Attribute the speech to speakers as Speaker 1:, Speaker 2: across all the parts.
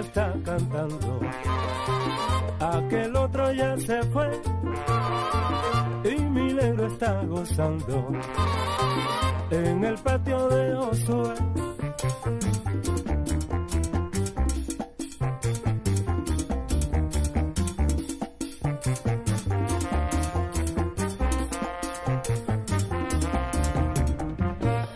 Speaker 1: está cantando. Aquel otro ya se fue y mi negro está gozando en el patio de Josué.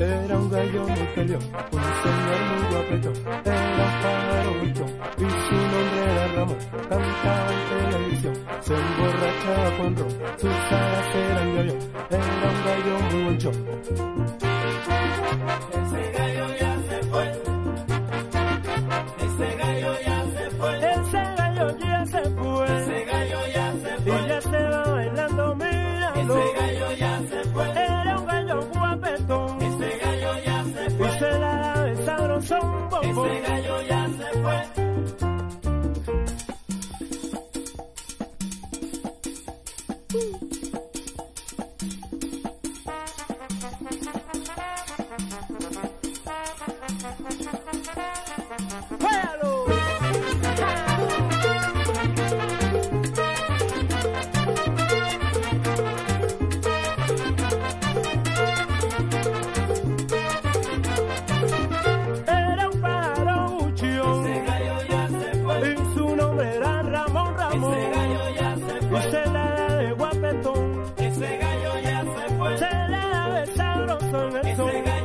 Speaker 1: Era un gallo muy peleón, un señor muy guapetón, era pájaro buchón, y su nombre era Ramón, cantaba en televisión, se emborrachaba con ron, sus caras eran gallo, era un gallo muy bonchón.
Speaker 2: tiempo. Ese gallo ya se fue.
Speaker 1: Mm. Entrega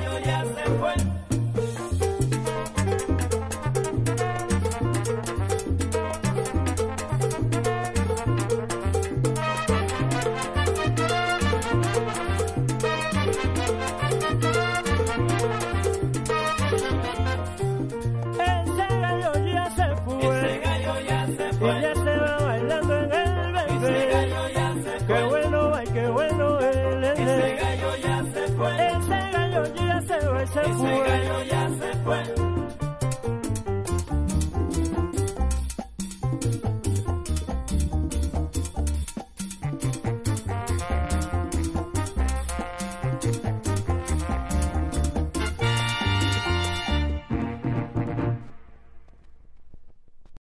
Speaker 1: se
Speaker 2: Ese fue. gallo ya se fue.